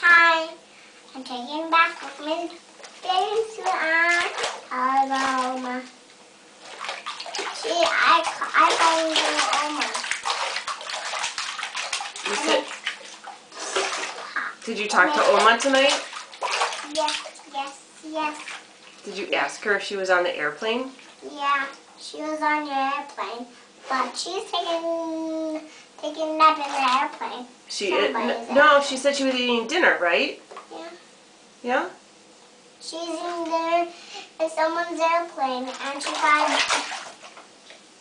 Hi. I'm taking back bathing suit on. Hello, Oma. See, I, I call you Oma. You said, did you talk to Oma tonight? Yes, yes, yes. Did you ask her if she was on the airplane? Yeah, she was on your airplane, but she's taking taking a nap in the airplane. She Somebody's uh, no, she said she was eating dinner, right? Yeah. Yeah. She's in dinner in someone's airplane, and she got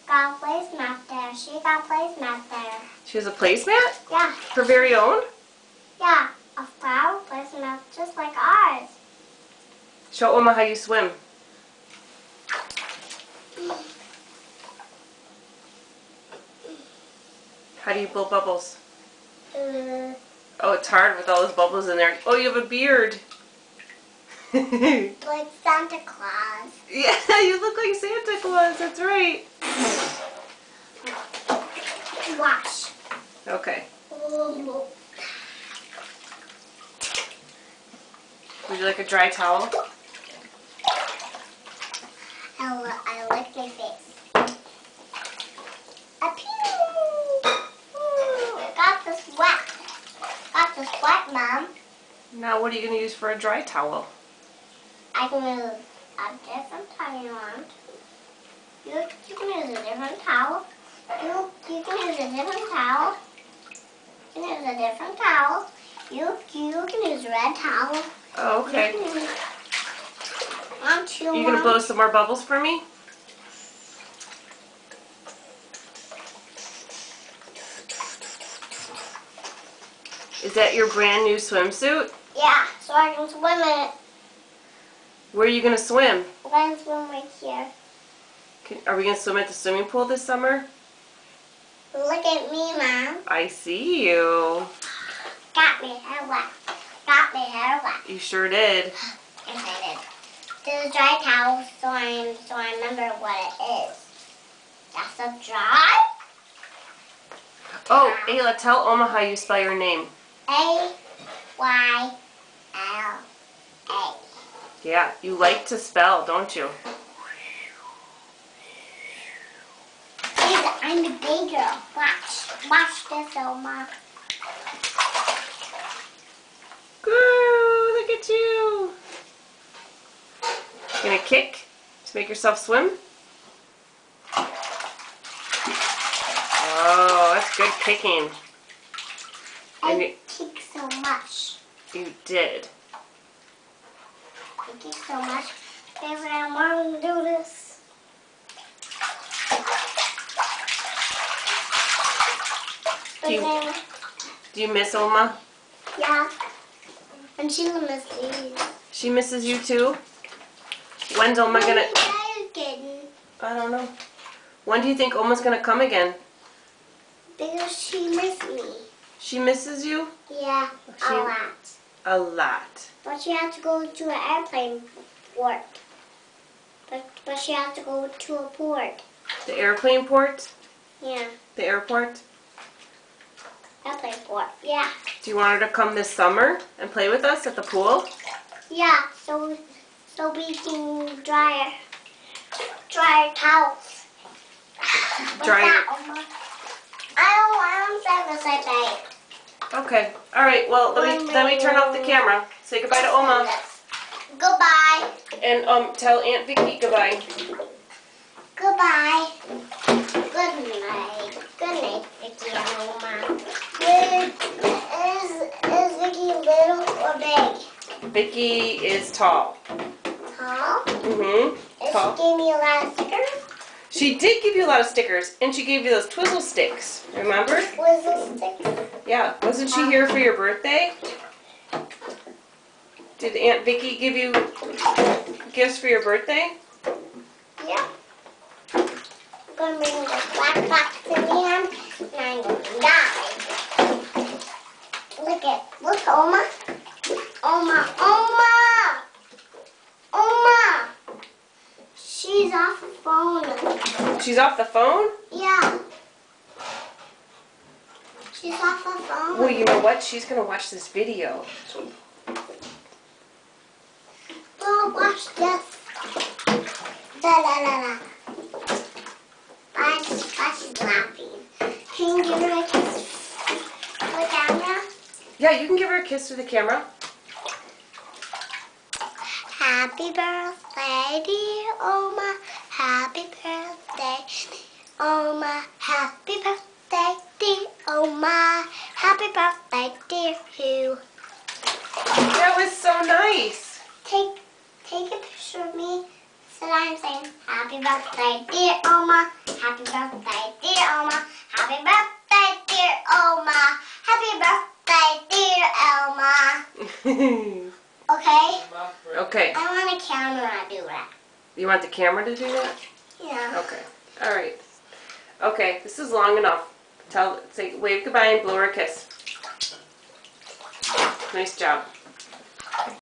got a placemat there. She got a placemat there. She has a placemat, Yeah, her very own. yeah, a flower placemat just like ours. Show Oma how you swim. How do you blow bubbles? Uh, Oh, it's hard with all those bubbles in there. Oh, you have a beard. like Santa Claus. Yeah, you look like Santa Claus. That's right. Wash. Okay. Oh, Would you like a dry towel? I, li- I lick my face. Appew! Ooh, Got the sweat. Got the sweat, Mom. Now, what are you going to use for a dry towel? I can use a different towel you want. You, you can use a different towel. You, you can use a different towel. You can use a different towel. You, you can use a red towel. Oh, okay. You use, want you, Are you going to blow some more bubbles for me? Is that your brand new swimsuit? Yeah, so I can swim in it. Where are you going to swim? I'm going to swim right here. Can, are we going to swim at the swimming pool this summer? Look at me, Mom. I see you. Got me hair wet. Got me hair wet. You sure did. Yes, I did. There's a dry towel, so I so I remember what it is. That's a dry Oh, Ayla, tell Oma how you spell your name. A Y Yeah, you like to spell, don't you? I'm the big girl. Watch, watch this, Oma. Woo, look at you. Gonna kick to make yourself swim? Oh, that's good kicking. And I you, kick so much. You did. Thank you so much. I want to do this. Do you- Do you miss Oma? yeah. And Sheila missed these. She misses you too? When's Oma gonna... Mommy, why are you kidding? I don't know. When do you think Oma's gonna come again? Because she missed me. She misses you? Yeah, She- a lot. A lot. But she had to go to an airplane port. But but she had to go to a port. The airplane port? Yeah, The airport? airplane port. Yeah, Do you want her to come this summer and play with us at the pool? yeah. So so we can dry our dry our towels. Dry Oma? I don't want service. I pay. Okay. All right. Well, let me let me turn off the camera. Say goodbye to Oma, Goodbye. and um, tell Aunt Vicky goodbye. Goodbye. Good night. Good night, Vicky and Oma. Is, is, is Vicky little or big? Vicky is tall. Tall? Mhm. And Tall. she me a lot of stickers. She did give you a lot of stickers, and she gave you those twizzle sticks. Remember? Whistle sticks. Yeah. Wasn't she here for your birthday? Did Aunt Vicky give you gifts for your birthday? Yeah. I'm gonna bring this black box in the hand and I'm gonna die. Look at, look, Oma. Oma, Oma! Oma! She's off phone. She's off the phone. Yeah. She's off her phone. Well, you know what? She's gonna watch this video. Well, watch this. La la la la. Why, why she's laughing? Can you give her a kiss for the camera? Yeah, you can give her a kiss through the camera. Happy birthday, dear Oma. Happy birthday, oh Oma. Happy birthday, dear oh Oma. Happy birthday, dear you. That was so nice. Take take a picture of me so that I'm saying happy birthday, dear oh Oma. Happy birthday, dear Oma. Happy birthday, dear Oma. Happy birthday, dear Elma. Okay? okay. I want a camera to do that. You want the camera to do that? Yeah. Okay. All right. Okay. This is long enough. Tell, say, wave goodbye and blow her a kiss. Nice job.